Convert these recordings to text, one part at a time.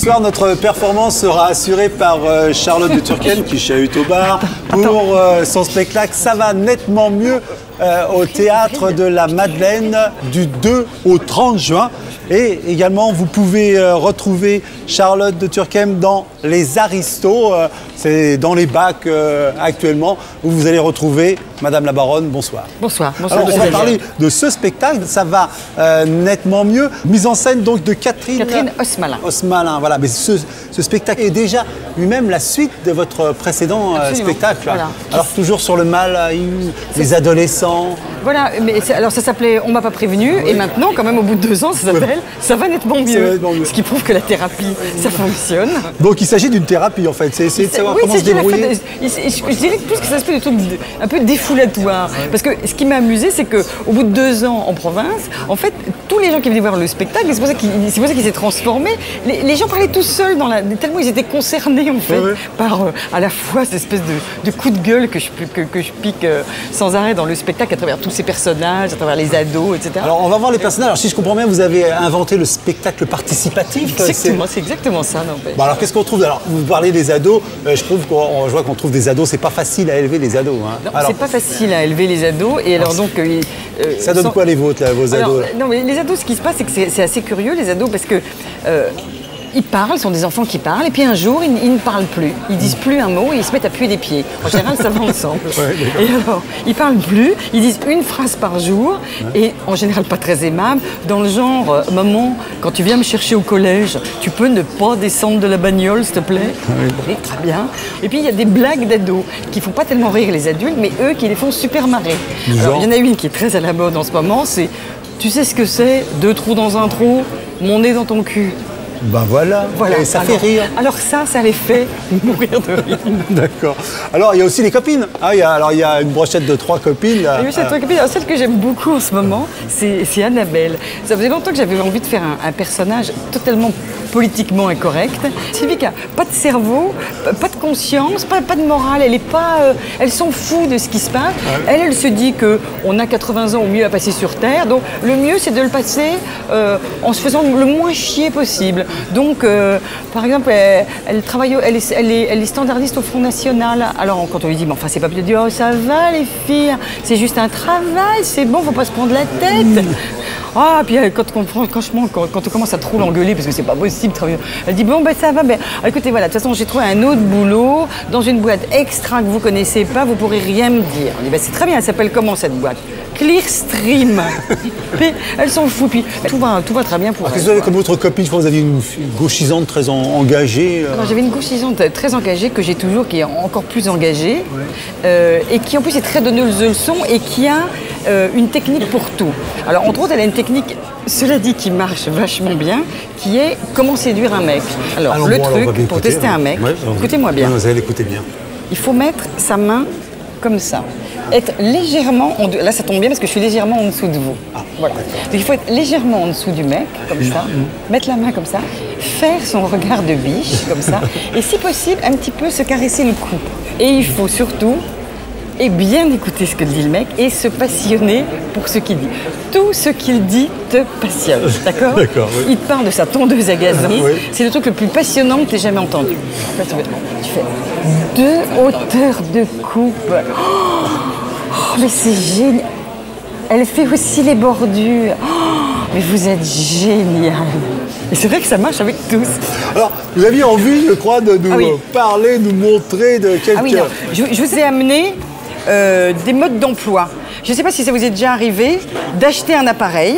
soir, notre performance sera assurée par euh, Charlotte de Turquem qui chahute au bar pour euh, son spectacle. Ça va nettement mieux euh, au théâtre de la Madeleine du 2 au 30 juin. Et également, vous pouvez euh, retrouver Charlotte de Turquem dans Les Aristos. Euh, C'est dans les bacs euh, actuellement où vous allez retrouver Madame la Baronne. Bonsoir. Bonsoir. Bonsoir. Alors, on va parler de ce spectacle, ça va nettement mieux. Mise en scène donc de Catherine, Catherine Osmalin. Osmalin, voilà. Mais ce, ce spectacle est déjà lui-même la suite de votre précédent spectacle. Voilà. Alors toujours sur le mal, les adolescents. Voilà, mais alors ça s'appelait On m'a pas prévenu, et maintenant, quand même, au bout de deux ans, ça s'appelle Ça va nettement mieux. nettement mieux. Ce qui prouve que la thérapie, ça fonctionne. Donc il s'agit d'une thérapie en fait. C'est essayer de savoir Oui, comment se débrouiller. il- il- Je dirais que plus que ça se fait des trucs de- un peu défoulatoires. Parce que ce qui m'a amusé, c'est qu'au bout de deux ans en province, en fait, tous les gens qui venaient voir le spectacle, c'est pour ça qu'il qu'il s'est transformé, les, les gens parlaient tout seuls, dans la, tellement ils étaient concernés en fait, Ouais, ouais. par euh, à la fois cette espèce de, de coup de gueule que je, que, que je pique euh, sans arrêt dans le spectacle à travers tous ces personnages, à travers les ados, etc. Alors on va voir les personnages. Alors si je comprends bien, vous avez inventé le spectacle participatif. C'est- Exactement, c'est exactement ça. Bon alors qu'est-ce qu'on trouve? Alors vous parlez des ados. euh, je trouve qu'on je vois qu'on trouve des ados. C'est pas facile à élever les ados. hein. Non, c'est pas facile à élever les ados. Et alors donc, euh, euh, ça donne sans- quoi les vôtres, là, vos Alors, ados? là non, mais les ados, ce qui se passe, c'est que c'est assez curieux, les ados, parce que. euh, ils parlent, ce sont des enfants qui parlent, et puis un jour, ils, ils ne parlent plus. Ils disent plus un mot et ils se mettent à puer des pieds. En général, ça va ensemble. et alors, ils parlent plus, ils disent une phrase par jour, et en général pas très aimable, dans le genre euh, Maman, quand tu viens me chercher au collège, tu peux ne pas descendre de la bagnole, s'il te plaît? Oui, très bien. Et puis, il y a des blagues d'ados qui font pas tellement rire les adultes, mais eux qui les font super marrer. Alors, il y en a une qui est très à la mode en ce moment, c'est Tu sais ce que c'est Deux trous dans un trou, mon nez dans ton cul. Ben voilà. Et ça fait rire. Alors ça, ça les fait mourir de rire. D'accord. Alors il y a aussi les copines. Ah, il y a, alors il y a une brochette de trois copines. là. Et oui, alors, celle que j'aime beaucoup en ce moment, c'est c'est Annabelle. Ça faisait longtemps que j'avais envie de faire un, un personnage totalement politiquement incorrect. Sylvie qui pas de cerveau, pas- de conscience, pas, pas de morale. Elle est pas, euh, elle s'en fout de ce qui se passe. Elle, elle se dit que on a 80 ans au mieux à passer sur Terre. Donc le mieux, c'est de le passer euh, en se faisant le moins chier possible. Donc, euh, par exemple, elle, elle travaille, au- elle est, elle, est, elle est standardiste au Front National. Alors, quand on lui dit, mais enfin, c'est pas plus de oh, ça va les filles, c'est juste un travail, c'est bon, faut pas se prendre la tête. Ah, puis euh, quand, on- franchement, quand, quand on commence à trop l'engueuler, parce que c'est pas possible, elle dit, bon, ben ça va, ben écoutez, voilà, de toute façon, j'ai trouvé un autre boulot dans une boîte extra que vous connaissez pas, vous pourrez rien me dire. On dit, ben c'est très bien, elle s'appelle comment cette boîte? Clearstream. Puis, elle s'en fout, puis tout va, tout va très bien pour Qu'est-ce elle. que vous avez comme autre copine Je crois que vous aviez une, une gauchisante très en- engagée. euh. Alors, J'avais une gauchisante très engagée que j'ai toujours, qui est encore plus engagée, euh, et qui en plus est très donneuse de leçons et qui a euh, une technique pour tout. Alors entre autres, elle a une technique, cela dit, qui marche vachement bien, qui est comment séduire un mec. Alors le alors, truc pour tester hein. un mec, Ouais, allons-y. écoutez-moi bien, Vous allez l'écouter bien. il faut mettre sa main comme ça. Être légèrement, en là ça tombe bien parce que je suis légèrement en dessous de vous. Ah, Voilà. Donc il faut être légèrement en dessous du mec, comme ça, mettre la main comme ça, faire son regard de biche, comme ça, et si possible, un petit peu se caresser le cou. Et il faut surtout et bien écouter ce que dit le mec et se passionner pour ce qu'il dit. Tout ce qu'il dit te passionne, d'accord? D'accord, oui. Il te parle de sa tondeuse à gazon. Oui. C'est le truc le plus passionnant que tu aies jamais entendu. Tu fais deux hauteurs de coupe. Oh, mais c'est génial. Elle fait aussi les bordures. Oh, mais vous êtes génial. Et c'est vrai que ça marche avec tous. Alors, vous aviez envie, je crois, de nous Ah oui. parler, nous montrer de quelques. Ah oui, non. Je, je vous ai amené euh, des modes d'emploi. Je ne sais pas si ça vous est déjà arrivé d'acheter un appareil.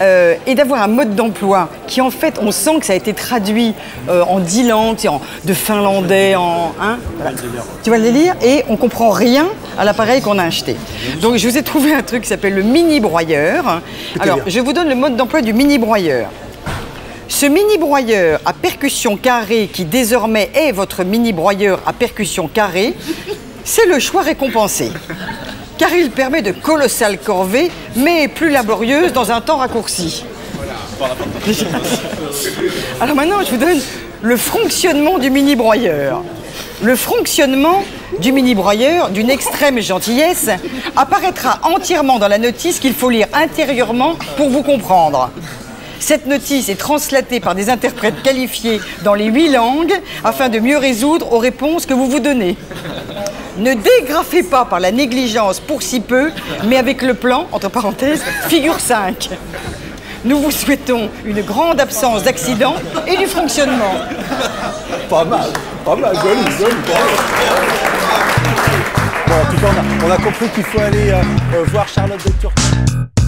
Euh, et d'avoir un mode d'emploi qui en fait on sent que ça a été traduit euh, en en- de finlandais, en hein, voilà. tu vois le délire? Et on comprend rien à l'appareil qu'on a acheté. Donc je vous ai trouvé un truc qui s'appelle le mini broyeur. Alors je vous donne le mode d'emploi du mini broyeur. Ce mini broyeur à percussion carrée, qui désormais est votre mini broyeur à percussion carrée, c'est le choix récompensé. Car il permet de colossales corvées, mais plus laborieuses dans un temps raccourci. Alors maintenant, je vous donne le fonctionnement du mini broyeur. Le fonctionnement du mini broyeur, d'une extrême gentillesse, apparaîtra entièrement dans la notice qu'il faut lire intérieurement pour vous comprendre. Cette notice est translatée par des interprètes qualifiés dans les huit langues afin de mieux résoudre aux réponses que vous vous donnez. Ne dégrafez pas par la négligence pour si peu, mais avec le plan, entre parenthèses, figure 5. Nous vous souhaitons une grande absence d'accidents et du fonctionnement. Pas mal, pas mal, joli, joli. Bon, en tout cas, on a, on a compris qu'il faut aller euh, euh, voir Charlotte de Turquie.